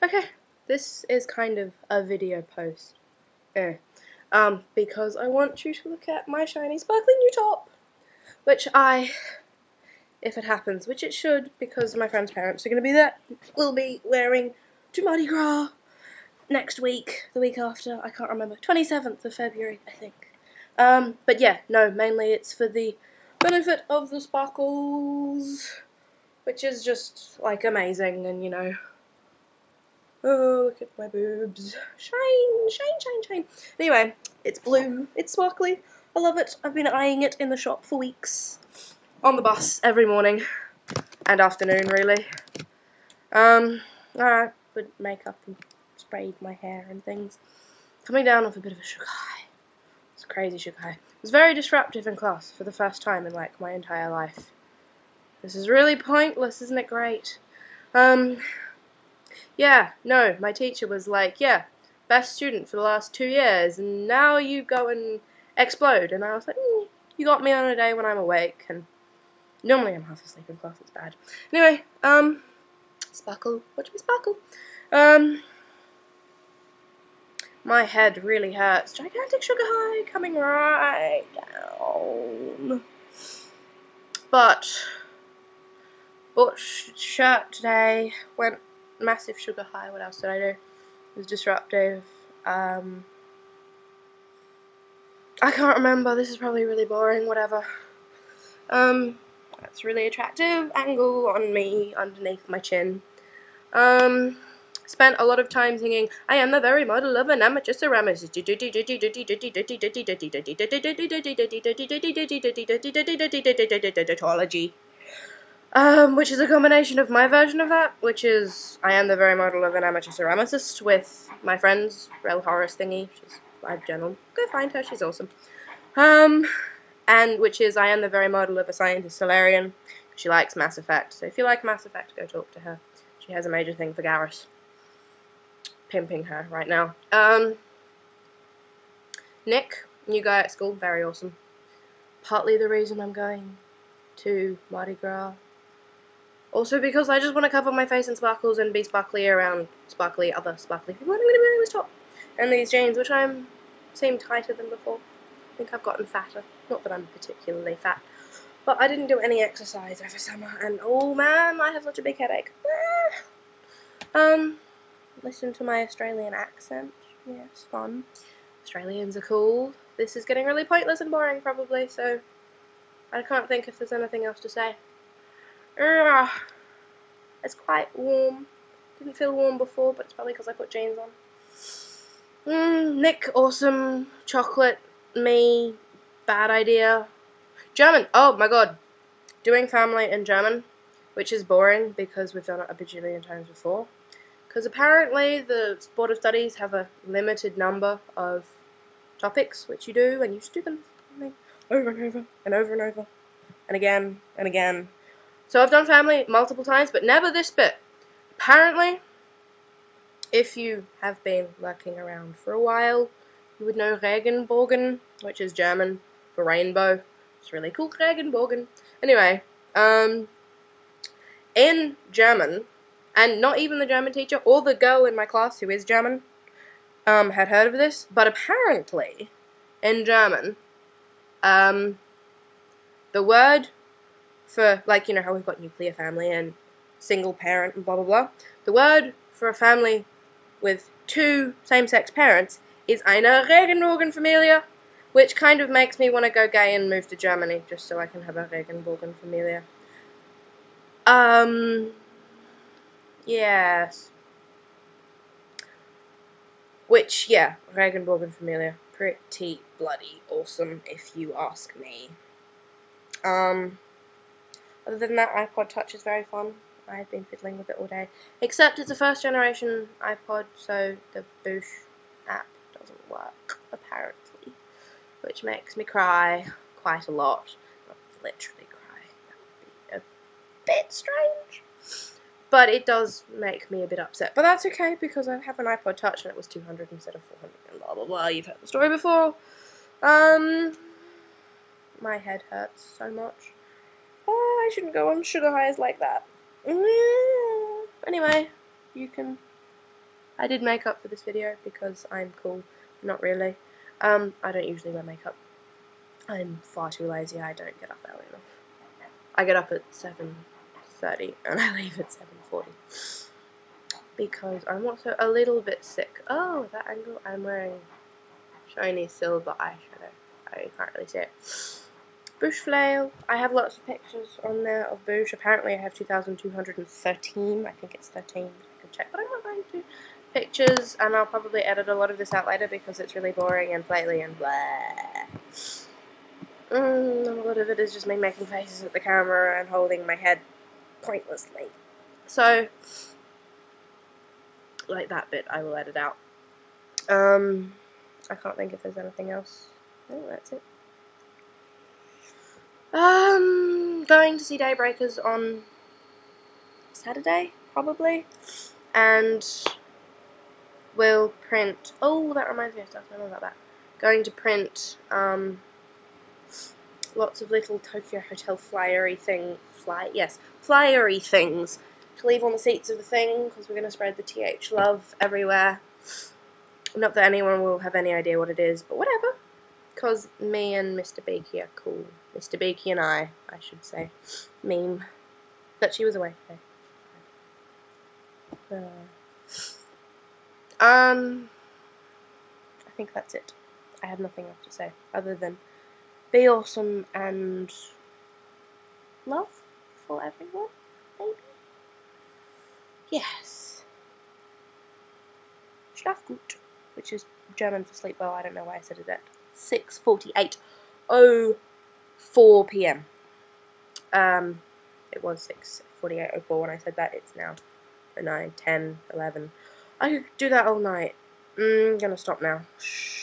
Okay, this is kind of a video post. Eh. Um, because I want you to look at my shiny sparkly new top. Which I, if it happens, which it should, because my friend's parents are going to be there, will be wearing to Mardi Gras next week, the week after, I can't remember, 27th of February, I think. Um, but yeah, no, mainly it's for the benefit of the sparkles, which is just, like, amazing, and, you know, oh, look at my boobs, shine, shine, shine, shine. Anyway, it's blue, it's sparkly, I love it, I've been eyeing it in the shop for weeks, on the bus, every morning, and afternoon, really. Um, alright, with makeup and sprayed my hair and things. Coming down off a bit of a sugar high. It's crazy sugar high. It was very disruptive in class for the first time in like my entire life. This is really pointless, isn't it great? Um, yeah, no, my teacher was like, yeah, best student for the last two years, and now you go and explode. And I was like, mm, you got me on a day when I'm awake, and normally I'm half asleep in class, it's bad. Anyway, um, sparkle, watch me sparkle. Um, my head really hurts. Gigantic sugar high coming right down. But, bought shirt today, went massive sugar high. What else did I do? It was disruptive. Um, I can't remember. This is probably really boring. Whatever. Um, that's really attractive angle on me underneath my chin. Um, spent a lot of time singing, I am the very model of an amateur ceramicist. Um, which is a combination of my version of that, which is I am the very model of an amateur ceramicist with my friend's Rel Horace thingy. She's live journal. Go find her, she's awesome. Um, and which is I am the very model of a scientist Salarian. She likes Mass Effect, so if you like Mass Effect, go talk to her. She has a major thing for Garrus. Pimping her right now. Um, Nick, new guy at school, very awesome. Partly the reason I'm going to Mardi Gras. Also because I just want to cover my face in sparkles and be sparkly around sparkly other sparkly people. I'm going to be wearing this top and these jeans, which I'm seem tighter than before. I think I've gotten fatter. Not that I'm particularly fat. But I didn't do any exercise over summer, and oh man, I have such a big headache. Um, listen to my Australian accent. Yes, fun. Australians are cool. This is getting really pointless and boring, probably, so I can't think if there's anything else to say. Ugh. It's quite warm. Didn't feel warm before, but it's probably because I put jeans on. Mm, Nick, awesome. Chocolate, me, bad idea. German. Oh my god. Doing family in German, which is boring because we've done it a bajillion times before. Because apparently the Board of Studies have a limited number of topics which you do, and you just do them over and over and over and over and again and again. So I've done family multiple times, but never this bit. Apparently, if you have been lurking around for a while, you would know Regenbogen, which is German for rainbow. It's really cool, Regenbogen. Anyway, um, in German, and not even the German teacher or the girl in my class who is German um, had heard of this, but apparently, in German, um, the word for, like, you know how we've got nuclear family and single parent and blah blah blah, the word for a family with two same-sex parents is eine Regenbogenfamilie, which kind of makes me want to go gay and move to Germany just so I can have a Regenbogenfamilie. Um, yes. Which, yeah, Regenbogenfamilie, pretty bloody awesome if you ask me. Um, other than that, iPod Touch is very fun. I've been fiddling with it all day. Except it's a first generation iPod, so the Boosh app doesn't work, apparently. Which makes me cry quite a lot. Not literally cry, that would be a bit strange. But it does make me a bit upset. But that's okay because I have an iPod Touch and it was 200 instead of 400 and blah blah blah. You've heard the story before. Um, my head hurts so much. I shouldn't go on sugar highs like that. Anyway, you can I did makeup for this video because I'm cool. Not really. Um, I don't usually wear makeup. I'm far too lazy. I don't get up early enough. I get up at 7.30 and I leave at 7.40. Because I'm also a little bit sick. Oh, that angle, I'm wearing shiny silver eyeshadow. I can't really see it. Bush flail. I have lots of pictures on there of bush. Apparently I have 2,213. I think it's 13. I can check, but I'm not going to. Pictures, and I'll probably edit a lot of this out later because it's really boring and flatly and blah. Mm, a lot of it is just me making faces at the camera and holding my head pointlessly. So, like that bit I will edit out. Um, I can't think if there's anything else. Oh, that's it. Um, going to see Daybreakers on Saturday, probably. And we'll print. Oh, that reminds me of stuff. I know about that. Going to print um, lots of little Tokio Hotel flyery thing. Fly, yes, flyery things to leave on the seats of the thing because we're going to spread the TH love everywhere. Not that anyone will have any idea what it is, but whatever. Because me and Mr. Beaky are cool. Mr. Beaky and I, I should say. Meme. That she was away. Uh, um, I think that's it. I have nothing else to say other than be awesome and love for everyone, maybe? Yes. Schlaf gut, which is German for sleep well. I don't know why I said it at 6.48. Oh, 4 p.m. Um, it was 6.48.04 when I said that. It's now 9, 10, 11. I could do that all night. I'm mm, gonna stop now. Shh.